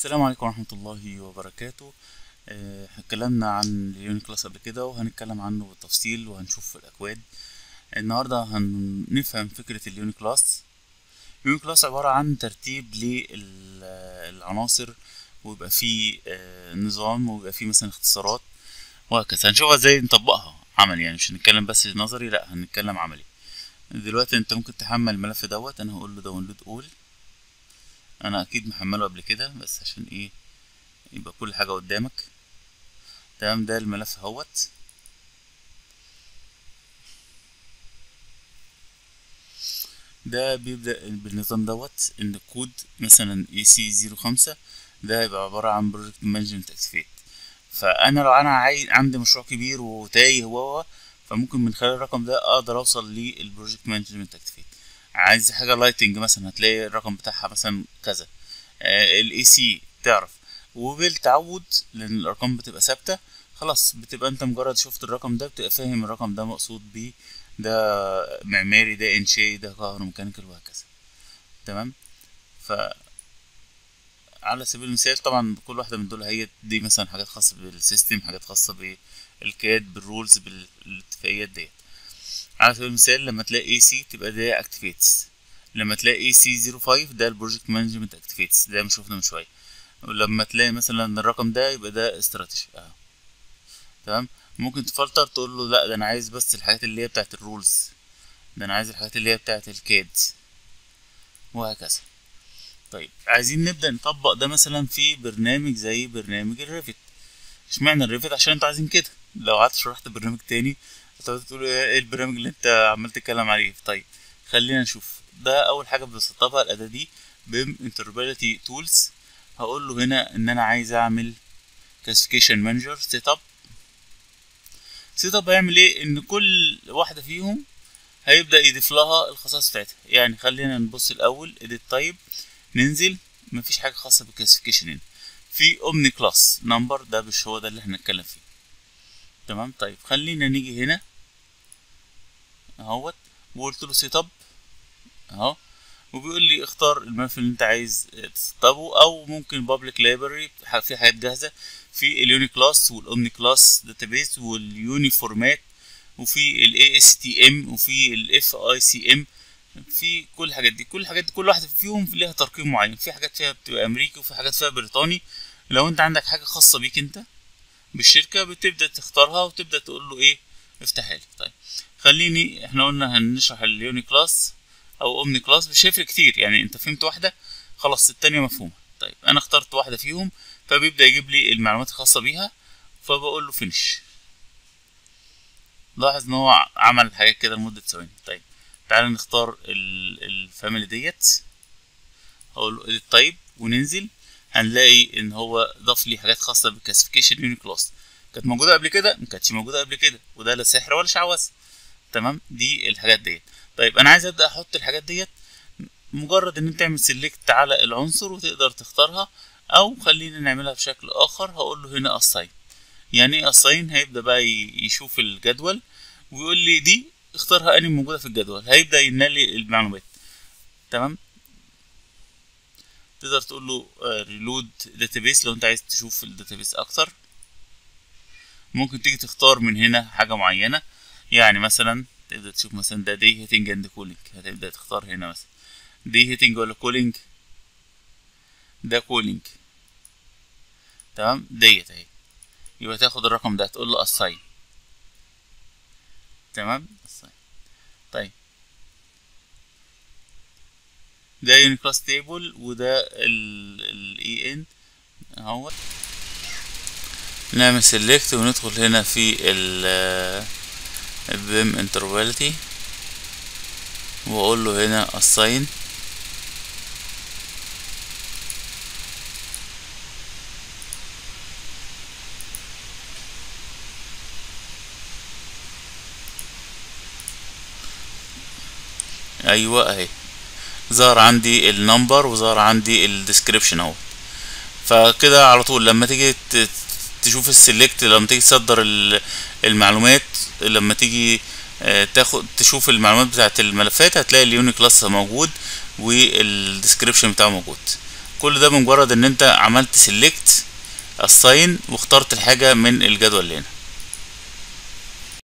السلام عليكم ورحمة الله وبركاته. آه، اتكلمنا عن ال Uniclass قبل كده وهنتكلم عنه بالتفصيل وهنشوف الأكواد. النهاردة هنفهم فكرة ال Uniclass. ال Uniclass عبارة عن ترتيب للعناصر ويبقى فيه آه، نظام ويبقى فيه مثلا اختصارات وهكذا. هنشوفها إزاي نطبقها عملي يعني مش هنتكلم بس نظري لا هنتكلم عملي. دلوقتي انت ممكن تحمل الملف دوت أنا هقول له download اول أنا أكيد محمله قبل كده بس عشان إيه يبقى كل حاجة قدامك. تمام ده الملف اهوت. ده بيبدأ بالنظام دوت إن الكود مثلا Ac zero خمسة ده هيبقى عبارة عن project management activity فأنا لو أنا عايز عندي مشروع كبير وتايه و فممكن من خلال الرقم ده أقدر أوصل لل project management activity عايز حاجة lighting مثلا هتلاقي الرقم بتاعها مثلا كذا. الاي سي تعرف. وبالتعود لأن الأرقام بتبقى ثابتة خلاص بتبقى أنت مجرد شفت الرقم ده بتبقى فاهم الرقم ده مقصود بيه ده معماري ده إنشائي ده كهروميكانيكال وهكذا. تمام؟ ف على سبيل المثال طبعا كل واحدة من دول هي دي مثلا حاجات خاصة بال system حاجات خاصة بال CAD بال roles بالاتفاقيات ديت. على سبيل المثال لما تلاقي اي سي تبقى ده activities لما تلاقي اي سي 05 ده ال project management activities ده شفنا من شوية. ولما تلاقي مثلا الرقم ده يبقى ده استراتيجي اهو تمام؟ ممكن تفلتر تقول له لا ده أنا عايز بس الحاجات اللي هي بتاعت ال roles ده أنا عايز الحاجات اللي هي بتاعت ال CAD وهكذا. طيب عايزين نبدأ نطبق ده مثلا في برنامج زي برنامج ال Revit اشمعنى ال Revit عشان أنتوا عايزين كده. لو قعدت شرحت برنامج تاني تقول إيه البرنامج اللي انت عمال تتكلم عليه؟ طيب خلينا نشوف. ده أول حاجة بنسطبها الأداة دي BIM Interoperability Tools هقول له هنا إن أنا عايز أعمل classification manager setup setup هيعمل إيه؟ إن كل واحدة فيهم هيبدأ يضيف لها الخصائص بتاعتها. يعني خلينا نبص الأول edit type ننزل. مفيش حاجة خاصة بال classification هنا. في OmniClass number ده مش هو ده اللي إحنا هنتكلم فيه. تمام؟ طيب خلينا نيجي هنا. اهوت. وقلت له setup اهو. وبيقول لي اختار الملف اللي انت عايز تسطبه أو ممكن public library في حاجات جاهزة. في ال Uniclass وال OmniClass database وال UniFormat وفي ال ASTM وفي ال FICM في كل الحاجات دي. كل الحاجات دي كل واحدة فيهم ليها ترقيم معين. في حاجات فيها بتبقى أمريكي وفي حاجات فيها بريطاني. لو انت عندك حاجة خاصة بيك انت بالشركة بتبدأ تختارها وتبدأ تقول له إيه افتحها لي طيب. خليني إحنا قلنا هنشرح ال Uniclass أو OmniClass مش هيفرق كتير. يعني أنت فهمت واحدة خلاص التانية مفهومة. طيب أنا اخترت واحدة فيهم فبيبدأ يجيب لي المعلومات الخاصة بيها فبقول له finish لاحظ إن هو عمل حاجات كده لمدة ثواني. طيب تعال نختار ال family ديت. هقول له edit type وننزل. هنلاقي إن هو ضاف لي حاجات خاصة بال classification Uniclass. كانت موجودة قبل كده؟ ما كانتش موجودة قبل كده وده لا سحر ولا شعوذة. تمام؟ دي الحاجات ديت. طيب أنا عايز أبدأ أحط الحاجات ديت مجرد إن أنت تعمل select على العنصر وتقدر تختارها أو خلينا نعملها بشكل آخر هقول له هنا assign. يعني إيه assign هيبدأ بقى يشوف الجدول ويقول لي دي اختارها اني موجودة في الجدول. هيبدأ ينقل لي المعلومات. تمام؟ تقدر تقول له reload database لو أنت عايز تشوف ال database أكتر. ممكن تيجي تختار من هنا حاجة معينة. يعني مثلا تبدأ تشوف مثلا ده دي heating and cooling هتبدأ تختار هنا مثلا. دي heating ولا cooling ده cooling تمام؟ ديت اهي. يبقى تاخد الرقم ده تقول له assign. تمام؟ assign. طيب. ده Uniclass table وده ال EN اهو نعمل select وندخل هنا في ال ال BIM Interoperability وأقول له هنا assign. أيوه أهي. ظهر عندي ال number وظهر عندي ال description أهو. فكده على طول لما تيجي تشوف ال select لما تيجي تصدر المعلومات لما تيجي تاخد تشوف المعلومات بتاعت الملفات هتلاقي ال Uniclass موجود وال description بتاعه موجود. كل ده بمجرد إن أنت عملت select ال assign واخترت الحاجة من الجدول اللي هنا.